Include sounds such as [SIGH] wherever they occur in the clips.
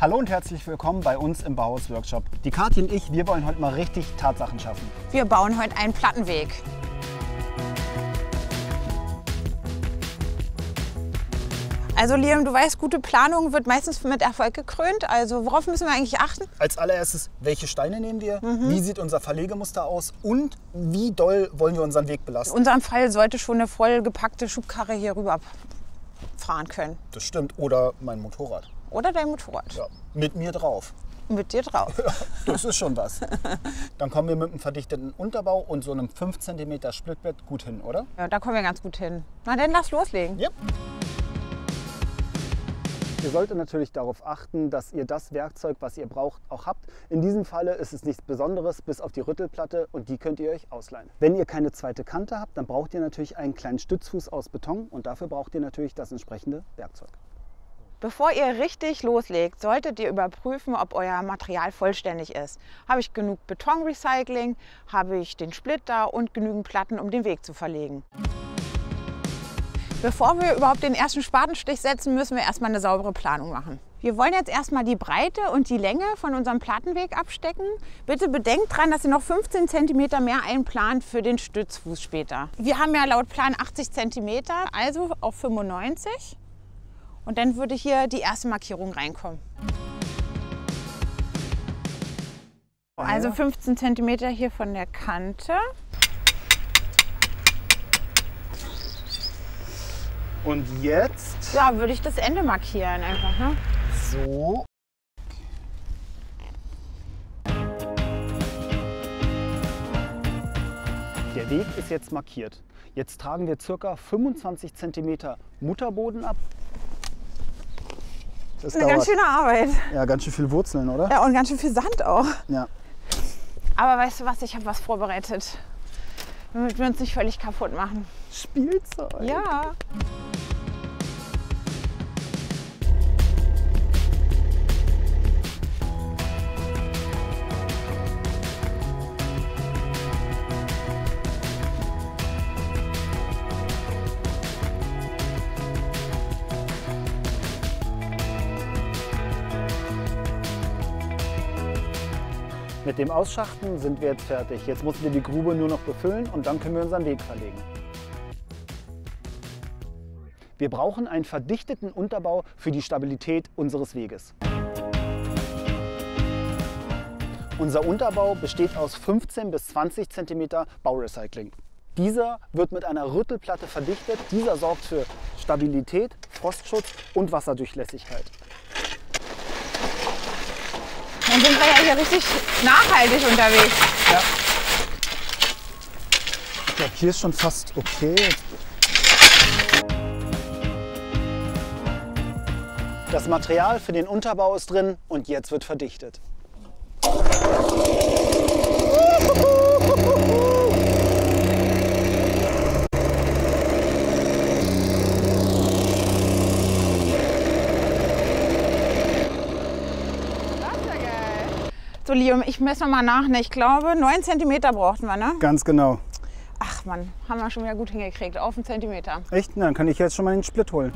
Hallo und herzlich willkommen bei uns im Bauhaus Workshop. Die Kathi und ich, wir wollen heute mal richtig Tatsachen schaffen. Wir bauen heute einen Plattenweg. Also Liam, du weißt, gute Planung wird meistens mit Erfolg gekrönt. Also worauf müssen wir eigentlich achten? Als allererstes, welche Steine nehmen wir? Wie sieht unser Verlegemuster aus? Und wie doll wollen wir unseren Weg In belasten? unserem Fall sollte schon eine vollgepackte Schubkarre hier rüber fahren können. Das stimmt. Oder mein Motorrad. Oder dein Motorrad. Ja, mit mir drauf. Mit dir drauf. [LAUGHS] Das ist schon was. Dann kommen wir mit einem verdichteten Unterbau und so einem 5 cm Splitbett gut hin, oder? Ja, da kommen wir ganz gut hin. Na dann lass loslegen. Ja. Ihr solltet natürlich darauf achten, dass ihr das Werkzeug, was ihr braucht, auch habt. In diesem Falle ist es nichts Besonderes, bis auf die Rüttelplatte und die könnt ihr euch ausleihen. Wenn ihr keine zweite Kante habt, dann braucht ihr natürlich einen kleinen Stützfuß aus Beton und dafür braucht ihr natürlich das entsprechende Werkzeug. Bevor ihr richtig loslegt, solltet ihr überprüfen, ob euer Material vollständig ist. Habe ich genug Betonrecycling? Habe ich den Splitter und genügend Platten, um den Weg zu verlegen? Bevor wir überhaupt den ersten Spatenstich setzen, müssen wir erstmal eine saubere Planung machen. Wir wollen jetzt erstmal die Breite und die Länge von unserem Plattenweg abstecken. Bitte bedenkt dran, dass ihr noch 15 cm mehr einplant für den Stützfuß später. Wir haben ja laut Plan 80 cm, also auf 95. Und dann würde hier die erste Markierung reinkommen. Also 15 cm hier von der Kante. Und jetzt Ja, würde ich das Ende markieren einfach. Ne? so. Der Weg ist jetzt markiert. Jetzt tragen wir ca. 25 cm Mutterboden ab. Das ist eine ganz schöne Arbeit. Ja, ganz schön viel Wurzeln, oder? Ja, und ganz schön viel Sand auch. Ja. Aber weißt du was, ich habe was vorbereitet. Damit wir uns nicht völlig kaputt machen. Spielzeug. Ja. Mit dem Ausschachten sind wir jetzt fertig. Jetzt müssen wir die Grube nur noch befüllen und dann können wir unseren Weg verlegen. Wir brauchen einen verdichteten Unterbau für die Stabilität unseres Weges. Unser Unterbau besteht aus 15 bis 20 cm Baurecycling. Dieser wird mit einer Rüttelplatte verdichtet. Dieser sorgt für Stabilität, Frostschutz und Wasserdurchlässigkeit. Dann sind wir ja hier richtig nachhaltig unterwegs. Ich glaube, hier ist schon fast okay. Das Material für den Unterbau ist drin und jetzt wird verdichtet. Das ist ja Liam, ich messe mal nach. Ne? Ich glaube, 9 cm brauchten wir, ne? Ganz genau. Ach Mann, haben wir schon wieder gut hingekriegt. Auf einen Zentimeter. Echt? Na, dann kann ich jetzt schon mal den Split holen.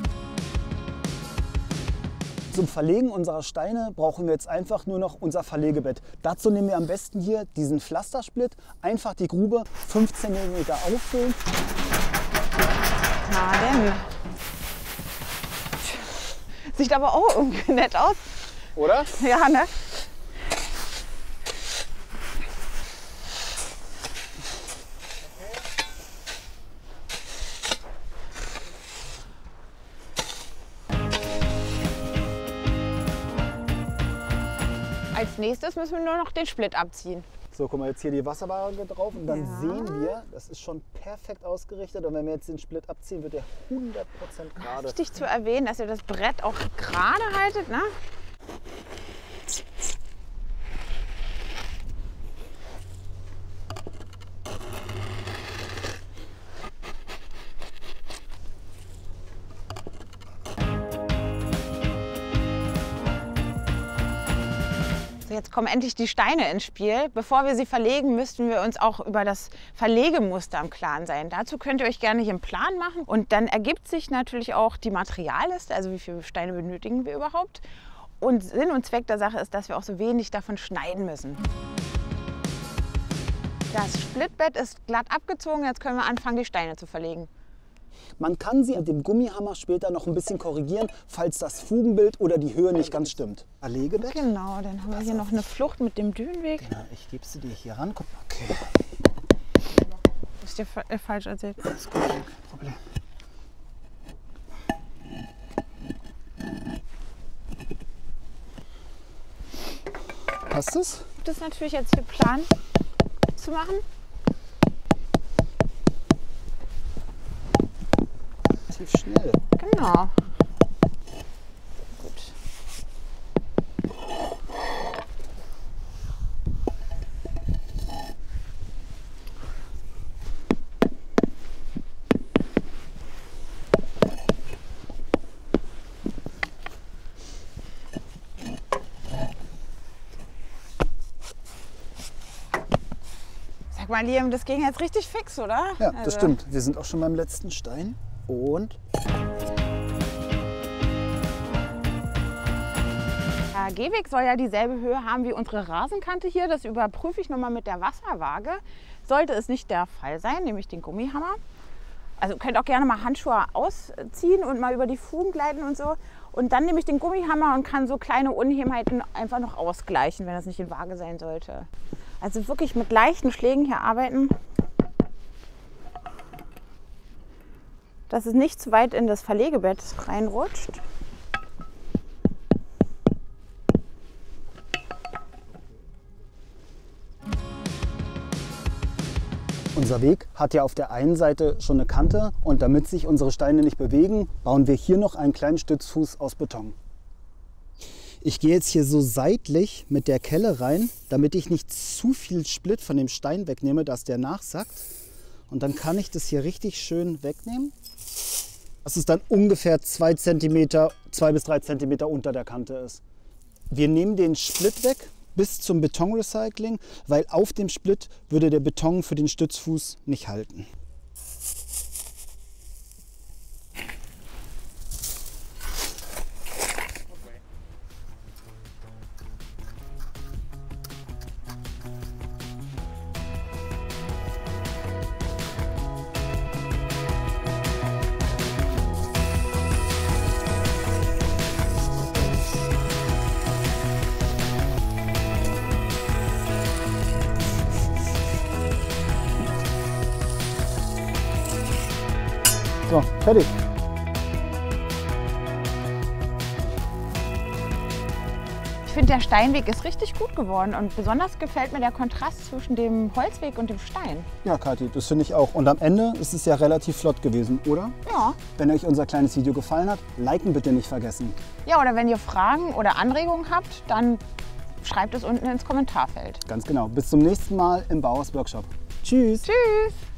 Zum Verlegen unserer Steine brauchen wir jetzt einfach nur noch unser Verlegebett. Dazu nehmen wir am besten hier diesen Pflastersplit, einfach die Grube 5 cm auffüllen. Na denn. Sieht aber auch irgendwie [LAUGHS] nett aus. Oder? Ja, ne? Als nächstes müssen wir nur noch den Split abziehen. So, guck mal, jetzt hier die Wasserwaage drauf und dann Ja. sehen wir, das ist schon perfekt ausgerichtet. Und wenn wir jetzt den Split abziehen, wird der 100% gerade. Wichtig zu erwähnen, dass ihr das Brett auch gerade haltet, ne? Jetzt kommen endlich die Steine ins Spiel. Bevor wir sie verlegen, müssten wir uns auch über das Verlegemuster im Klaren sein. Dazu könnt ihr euch gerne hier einen Plan machen und dann ergibt sich natürlich auch die Materialliste, also wie viele Steine benötigen wir überhaupt. Und Sinn und Zweck der Sache ist, dass wir auch so wenig davon schneiden müssen. Das Splitbett ist glatt abgezogen, jetzt können wir anfangen, die Steine zu verlegen. Man kann sie mit dem Gummihammer später noch ein bisschen korrigieren, falls das Fugenbild oder die Höhe nicht ganz stimmt. Verlegebett? Genau, dann haben wir hier noch eine Flucht mit dem Dünenweg. Genau, ich gebe sie dir hier ran. Guck mal, okay. Ist dir äh, falsch erzählt. Alles gut, kein Problem. Passt es? Das ist natürlich jetzt hier Plan zu machen. Relativ schnell. Genau. Gut. Sag mal, Liam, das ging jetzt richtig fix, oder? Ja, das Also- stimmt. Wir sind auch schon beim letzten Stein. Und Der Gehweg soll ja dieselbe Höhe haben wie unsere Rasenkante hier. Das überprüfe ich nochmal mit der Wasserwaage. Sollte es nicht der Fall sein, nehme ich den Gummihammer. Also könnt auch gerne mal Handschuhe ausziehen und mal über die Fugen gleiten und so. Und dann nehme ich den Gummihammer und kann so kleine Unebenheiten einfach noch ausgleichen, wenn das nicht in Waage sein sollte. Also wirklich mit leichten Schlägen hier arbeiten. Dass es nicht zu weit in das Verlegebett reinrutscht. unser Weg hat ja auf der einen Seite schon eine Kante und damit sich unsere Steine nicht bewegen, bauen wir hier noch einen kleinen Stützfuß aus Beton. Ich gehe jetzt hier so seitlich mit der Kelle rein, damit ich nicht zu viel Split von dem Stein wegnehme, dass der nachsackt. Und dann kann ich das hier richtig schön wegnehmen. Dass es dann ungefähr 2 cm, 2 bis 3 cm unter der Kante ist. Wir nehmen den Split weg bis zum Betonrecycling, weil auf dem Split würde der Beton für den Stützfuß nicht halten. Fertig. Ich finde, der Steinweg ist richtig gut geworden und besonders gefällt mir der Kontrast zwischen dem Holzweg und dem Stein. Ja, Kathi, das finde ich auch. Und am Ende ist es ja relativ flott gewesen, oder? Ja. Wenn euch unser kleines Video gefallen hat, liken bitte nicht vergessen. Ja, oder wenn ihr Fragen oder Anregungen habt, dann schreibt es unten ins Kommentarfeld. Ganz genau. Bis zum nächsten Mal im Bauhaus Workshop. Tschüss. Tschüss!